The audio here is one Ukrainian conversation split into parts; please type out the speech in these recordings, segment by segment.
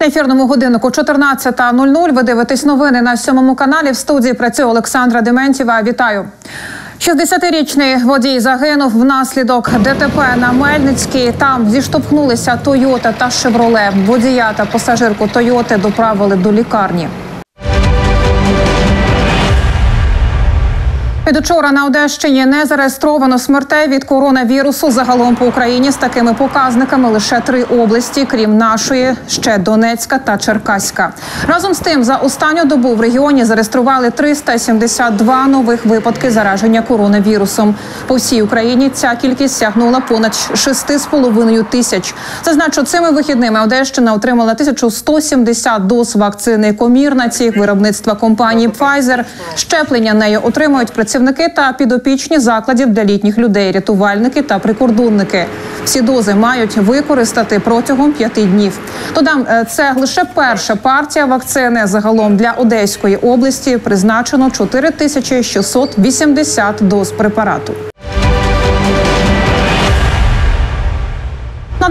На ефірному годиннику 14.00 ви дивитесь новини на сьомому каналі. В студії працює Олександра Дементєва. Вітаю. 60-річний водій загинув внаслідок ДТП на Мельницькій. Там зіштовхнулися Тойота та Шевроле. Водія та пасажирку Тойоти доправили до лікарні. Від учора на Одещині не зареєстровано смертей від коронавірусу. Загалом по Україні з такими показниками лише три області, крім нашої, ще Донецька та Черкаська. Разом з тим, за останню добу в регіоні зареєстрували 372 нових випадки зараження коронавірусом. По всій Україні ця кількість сягнула понад 6,5 тисяч. Зазначу, цими вихідними Одещина отримала 1170 доз вакцини Комірнаці виробництва компанії Pfizer. Щеплення нею отримують працівники та підопічні закладів для літніх людей, рятувальники та прикордонники. Всі дози мають використати протягом п'яти днів. Додам, е, це лише перша партія вакцини. Загалом для Одеської області призначено 4680 доз препарату.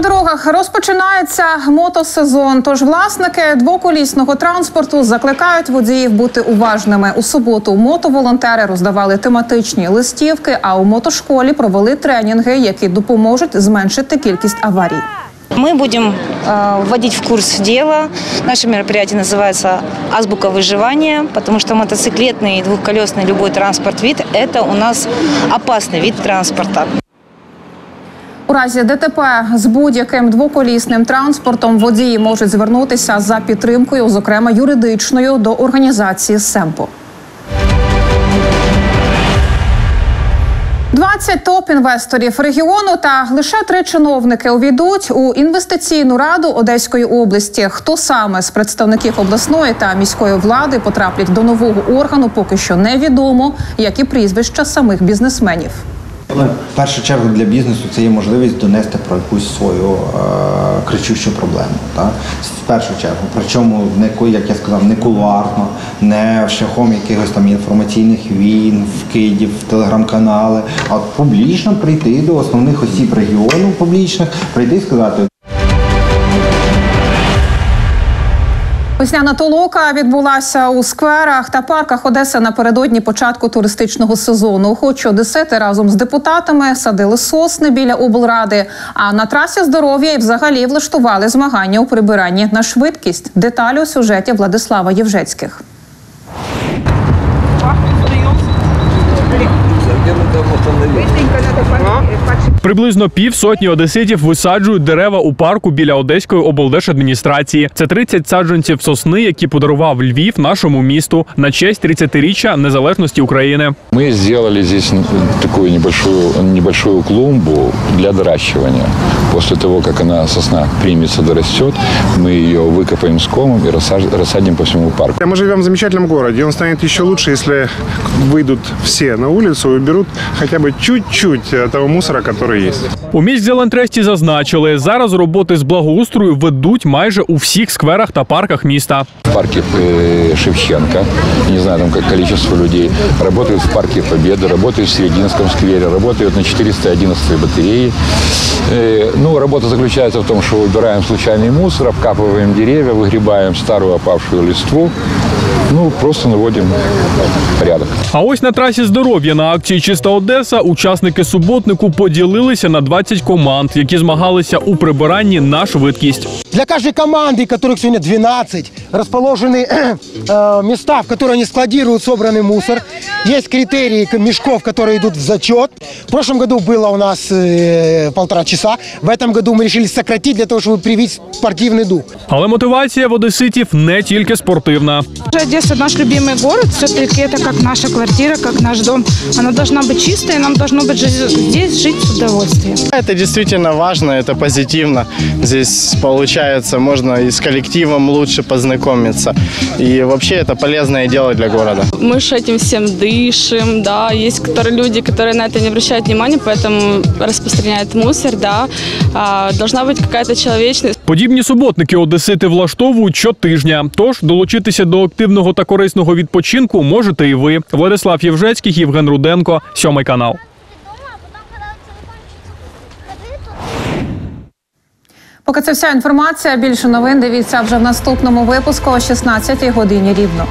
дорогах розпочинається мотосезон. Тож власники двоколісного транспорту закликають водіїв бути уважними. У суботу мотоволонтери роздавали тематичні листівки. А у мотошколі провели тренінги, які допоможуть зменшити кількість аварій. Мы будем э, вводить в курс дела. Наше мероприятие называется «Азбука выживания», потому что мотоциклетный и двухколесный любой транспорт-вид – это у нас опасный вид транспорта. У разі ДТП з будь-яким двоколісним транспортом водії можуть звернутися за підтримкою, зокрема юридичною, до організації СЕМПО. 20 топ-інвесторів регіону та лише три чиновники увійдуть у інвестиційну раду Одеської області. Хто саме з представників обласної та міської влади потраплять до нового органу, поки що невідомо, як і прізвища самих бізнесменів. Ну, в першу чергу для бізнесу це є можливість донести про якусь свою е, кричущу проблему. Так? В першу чергу. Причому не як я сказав, не кулуарно, не шляхом якихось там інформаційних війн, вкидів, телеграм-канали, а публічно прийти до основних осіб регіону публічних, прийти і сказати. Весняна толока відбулася у скверах та парках Одеси напередодні початку туристичного сезону. Охочі одесити разом з депутатами садили сосни біля облради. А на трасі здоров'я і взагалі влаштували змагання у прибиранні на швидкість. Деталі у сюжеті Владислава Євжецьких. Приблизно півсотні одеситів висаджують дерева у парку біля Одеської облдержадміністрації. Це 30 саджанців сосни, які подарував Львів нашому місту на честь 30-річчя незалежності України. Мы сделали здесь такую небольшую, небольшую клумбу для доращивания. После того, как она сосна примется, дорастет, мы ее выкопаем с комом и рассаж- рассадим по всему парку. Мы живем в замечательном городе. Он станет еще лучше, если выйдут все на улицу и уберут хотя бы чуть-чуть э, того мусора, который есть. У міськзелентресті зазначили, зараз роботи з благоустрою ведуть майже у всіх скверах та парках міста. В парке э, Шевченко, не знаю там как количество людей, работают в парке Победы, работают в Серединском сквере, работают на 411 батарее. Э, Ну, работа заключается в том, что убираем случайный мусор, обкапываем деревья, выгребаем старую опавшую листву. Ну, просто наводим порядок. А ось на трасі здоров'я на акції Чиста Одеса учасники суботнику поділилися на 20 команд, які змагалися у прибиранні на швидкість. Для каждой команды, которых сегодня 12, расположены э, места, в которые они складируют собранный мусор. Есть критерии к- мешков, которые идут в зачет. В прошлом году было у нас э, полтора часа. В этом году мы решили сократить для того, чтобы привить спортивный дух. Але мотивація в одеситів не тільки спортивна. Одесса наш любимый город, все-таки это как наша квартира, как наш дом. Она должна быть чистой, и нам должно быть жи- здесь жить с удовольствием. Это действительно важно, это позитивно. Здесь, получается, можно и с коллективом лучше познакомиться. И вообще это полезное дело для города. мы ж этим всем дышим, да, есть которые люди, которые на это не обращают внимания, поэтому распространяют мусор, да, А, должна быть какая-то человечность. Подібні суботники одесити влаштовують щотижня. Тож долучитися до активного та корисного відпочинку можете і ви. Владислав Євжецький, Євген Руденко, сьомий канал. Поки це вся інформація. Більше новин дивіться вже в наступному випуску о 16 годині рівно.